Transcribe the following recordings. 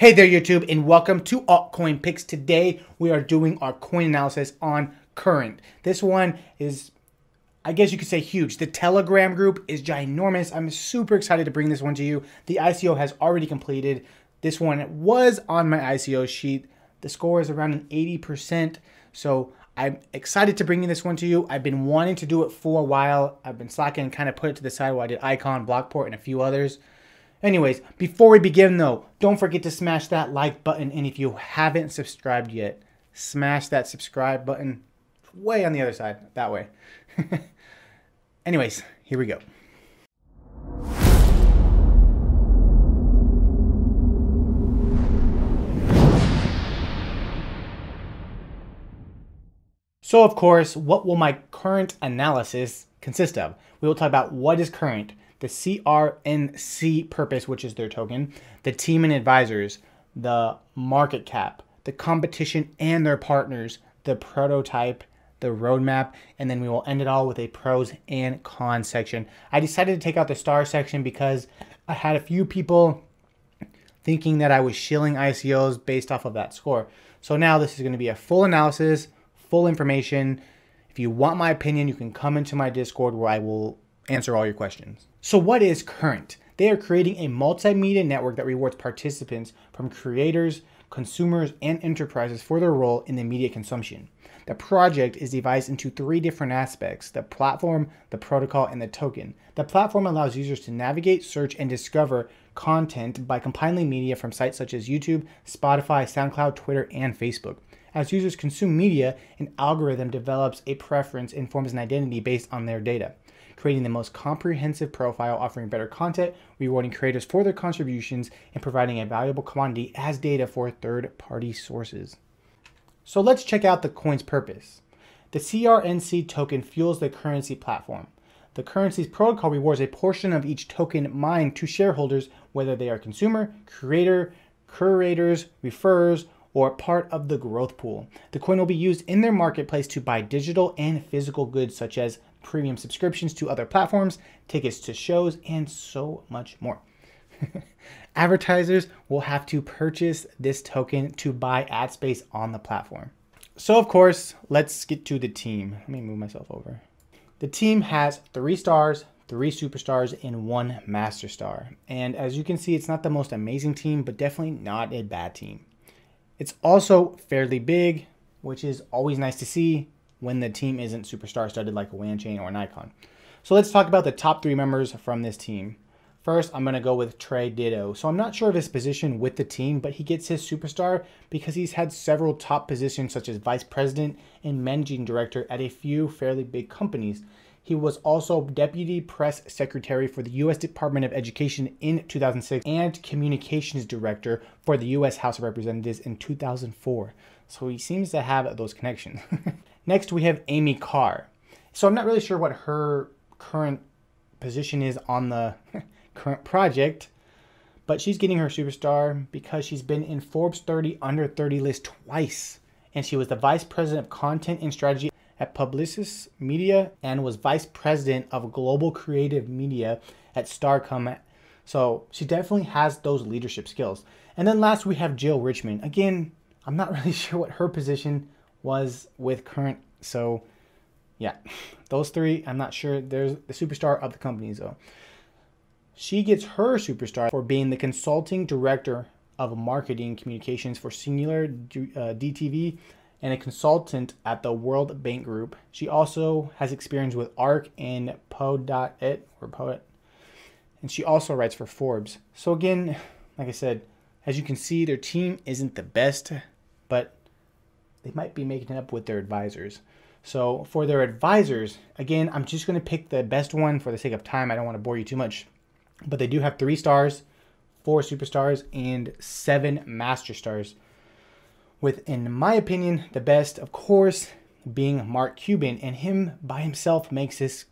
Hey there YouTube and welcome to Altcoin Picks. Today we are doing our coin analysis on Current. This one is, I guess you could say huge. The Telegram group is ginormous. I'm super excited to bring this one to you. The ICO has already completed. This one was on my ICO sheet. The score is around an 80%. So I'm excited to bring this one to you. I've been wanting to do it for a while. I've been slacking and kind of put it to the side while I did Icon, Blockport, and a few others. Anyways, before we begin though, don't forget to smash that like button. And if you haven't subscribed yet, smash that subscribe button way on the other side, that way. Anyways, here we go. So of course, what will my current analysis consist of? We will talk about what is current, the CRNC purpose, which is their token, the team and advisors, the market cap, the competition and their partners, the prototype, the roadmap, and then we will end it all with a pros and cons section. I decided to take out the star section because I had a few people thinking that I was shilling ICOs based off of that score. So now this is going to be a full analysis, full information. If you want my opinion, you can come into my Discord where I will answer all your questions. So what is Current? They are creating a multimedia network that rewards participants from creators, consumers, and enterprises for their role in the media consumption. The project is divided into three different aspects the platform, the protocol, and the token. The platform allows users to navigate, search, and discover content by compiling media from sites such as YouTube, Spotify, SoundCloud, Twitter, and Facebook. As users consume media, an algorithm develops a preference and forms an identity based on their data creating the most comprehensive profile, offering better content, rewarding creators for their contributions, and providing a valuable commodity as data for third party sources. So let's check out the coin's purpose. The CRNC token fuels the currency platform. The currency's protocol rewards a portion of each token mined to shareholders, whether they are consumer, creator, curators, referrers, or part of the growth pool. The coin will be used in their marketplace to buy digital and physical goods such as premium subscriptions to other platforms, tickets to shows, and so much more. Advertisers will have to purchase this token to buy ad space on the platform. So of course, let's get to the team. Let me move myself over. The team has three stars, three superstars, and one master star. And as you can see, it's not the most amazing team, but definitely not a bad team. It's also fairly big, which is always nice to see when the team isn't superstar studded like a Wanchain or an Icon. So let's talk about the top three members from this team. First, I'm going to go with Trey Ditto. So I'm not sure of his position with the team, but he gets his superstar because he's had several top positions such as vice president and managing director at a few fairly big companies. He was also Deputy Press Secretary for the U.S. Department of Education in 2006 and Communications Director for the U.S. House of Representatives in 2004. So he seems to have those connections. Next, we have Amy Carr. So I'm not really sure what her current position is on the current project, but she's getting her superstar because she's been in Forbes 30 under 30 list twice. And she was the Vice President of Content and Strategy at Publicis Media and was vice president of global creative media at Starcom. So she definitely has those leadership skills. And then last we have Jill Richmond. Again, I'm not really sure what her position was with current. So yeah, those three, I'm not sure. There's the superstar of the companies though. She gets her superstar for being the consulting director of marketing communications for Singular uh, DTV and a consultant at the World Bank Group. She also has experience with ARC and Poet or Poet. And she also writes for Forbes. So again, like I said, as you can see, their team isn't the best, but they might be making it up with their advisors. So for their advisors, again, I'm just going to pick the best one for the sake of time. I don't want to bore you too much. But they do have three stars, four superstars, and seven master stars with, in my opinion, the best, of course, being Mark Cuban. And him by himself makes this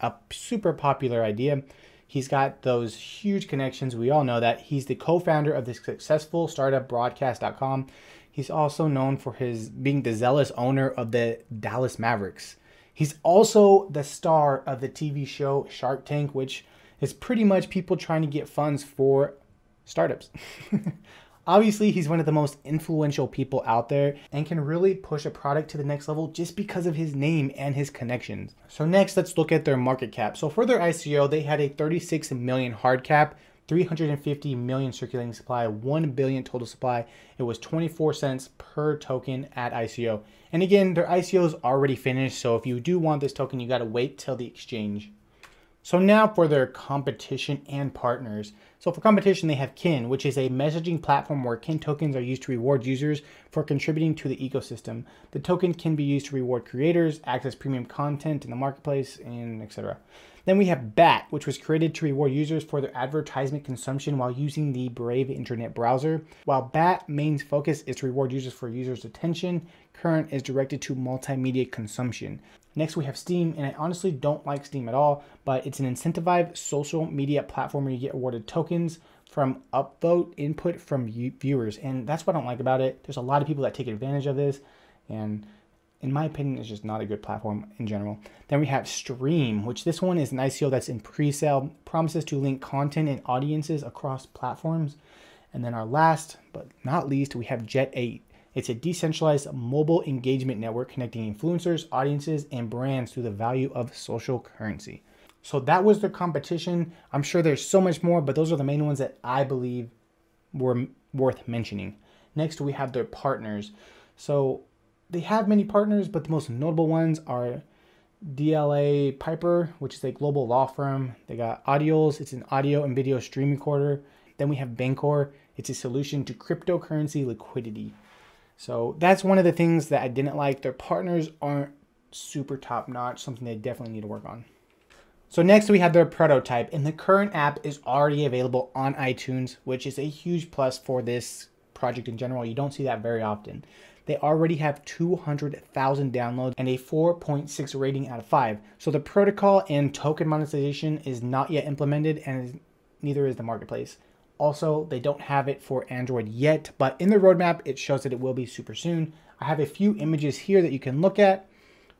a super popular idea. He's got those huge connections. We all know that. He's the co founder of the successful startup broadcast.com. He's also known for his being the zealous owner of the Dallas Mavericks. He's also the star of the TV show Shark Tank, which is pretty much people trying to get funds for startups. Obviously, he's one of the most influential people out there and can really push a product to the next level just because of his name and his connections. So next, let's look at their market cap. So for their ICO, they had a 36 million hard cap, 350 million circulating supply, 1 billion total supply. It was 24 cents per token at ICO. And again, their ICO is already finished, so if you do want this token, you got to wait till the exchange. So now for their competition and partners. So for competition, they have Kin, which is a messaging platform where Kin tokens are used to reward users for contributing to the ecosystem. The token can be used to reward creators, access premium content in the marketplace, and etc. Then we have BAT, which was created to reward users for their advertisement consumption while using the Brave internet browser. While BAT main focus is to reward users for users' attention, Current is directed to multimedia consumption. Next, we have Steem, and I honestly don't like Steem at all, but it's an incentivized social media platform where you get awarded tokens from upvote input from viewers. And that's what I don't like about it. There's a lot of people that take advantage of this, and in my opinion, it's just not a good platform in general. Then we have Stream, which this one is an ICO that's in pre-sale, promises to link content and audiences across platforms. And then our last but not least, we have Jet 8. It's a decentralized mobile engagement network connecting influencers, audiences, and brands through the value of social currency. So that was their competition. I'm sure there's so much more, but those are the main ones that I believe were worth mentioning. Next, we have their partners. So they have many partners, but the most notable ones are DLA Piper, which is a global law firm. They got Audios, it's an audio and video stream recorder. Then we have Bancor, it's a solution to cryptocurrency liquidity. So that's one of the things that I didn't like. Their partners aren't super top notch, something they definitely need to work on. So next we have their prototype and the current app is already available on iTunes, which is a huge plus for this project in general. You don't see that very often. They already have 200,000 downloads and a 4.6 rating out of 5. So the protocol and token monetization is not yet implemented and neither is the marketplace. Also, they don't have it for Android yet, but in the roadmap, it shows that it will be super soon. I have a few images here that you can look at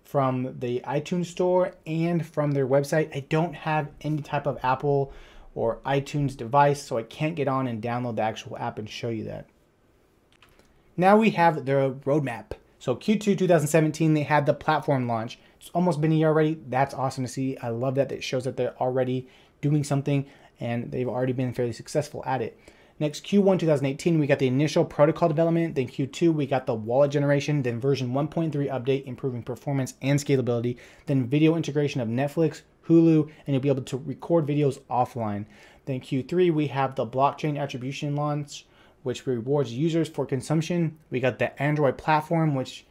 from the iTunes store and from their website. I don't have any type of Apple or iTunes device, so I can't get on and download the actual app and show you that. Now we have their roadmap. So Q2 2017, they had the platform launch. It's almost been a year already. That's awesome to see. I love that. It shows that they're already doing something and they've already been fairly successful at it. Next, Q1 2018, we got the initial protocol development. Then Q2, we got the wallet generation. Then version 1.3 update, improving performance and scalability. Then video integration of Netflix, Hulu, and you'll be able to record videos offline. Then Q3, we have the blockchain attribution launch, which rewards users for consumption. We got the Android platform, which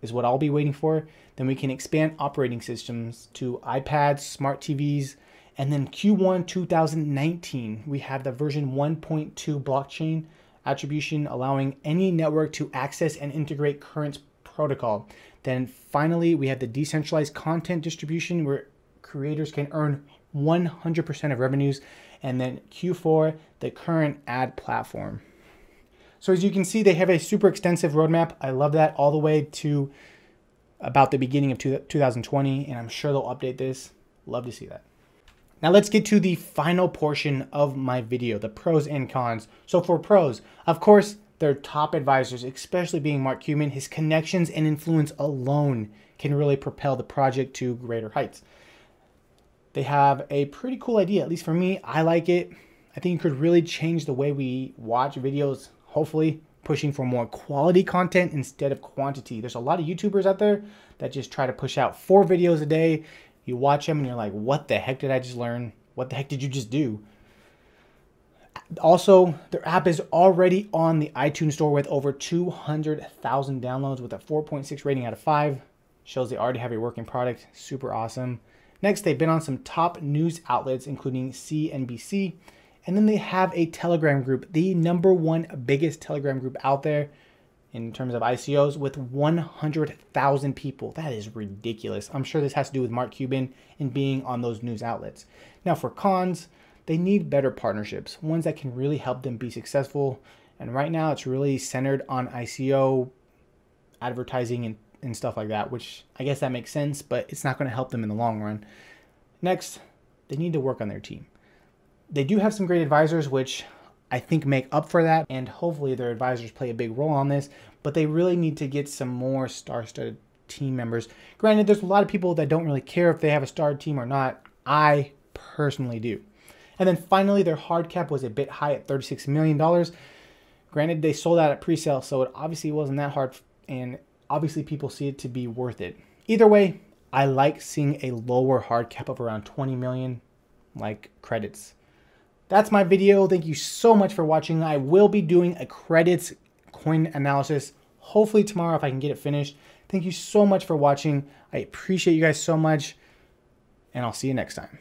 is what I'll be waiting for. Then we can expand operating systems to iPads, smart TVs, and then Q1 2019, we have the version 1.2 blockchain attribution, allowing any network to access and integrate current protocol. Then finally, we have the decentralized content distribution where creators can earn 100% of revenues. And then Q4, the current ad platform. So as you can see, they have a super extensive roadmap. I love that all the way to about the beginning of 2020, and I'm sure they'll update this. Love to see that. Now let's get to the final portion of my video, the pros and cons. So for pros, of course, their top advisors, especially being Mark Cuban, his connections and influence alone can really propel the project to greater heights. They have a pretty cool idea, at least for me, I like it. I think it could really change the way we watch videos, hopefully pushing for more quality content instead of quantity. There's a lot of YouTubers out there that just try to push out four videos a day you watch them and you're like, what the heck did I just learn? What the heck did you just do? Also, their app is already on the iTunes store with over 200,000 downloads with a 4.6 rating out of 5. Shows they already have a working product. Super awesome. Next, they've been on some top news outlets, including CNBC. And then they have a Telegram group, the number one biggest Telegram group out there in terms of ICOs with 100,000 people. That is ridiculous. I'm sure this has to do with Mark Cuban and being on those news outlets. Now, for cons, they need better partnerships, ones that can really help them be successful. And right now, it's really centered on ICO advertising and, and stuff like that, which I guess that makes sense, but it's not going to help them in the long run. Next, they need to work on their team. They do have some great advisors, which I think make up for that. And hopefully their advisors play a big role on this, but they really need to get some more star-studded team members. Granted, there's a lot of people that don't really care if they have a star team or not. I personally do. And then finally, their hard cap was a bit high at $36 million. Granted, they sold out at pre-sale, so it obviously wasn't that hard, and obviously people see it to be worth it. Either way, I like seeing a lower hard cap of around 20 million, like credits. That's my video. Thank you so much for watching. I will be doing a credits coin analysis, hopefully tomorrow if I can get it finished. Thank you so much for watching. I appreciate you guys so much, and I'll see you next time.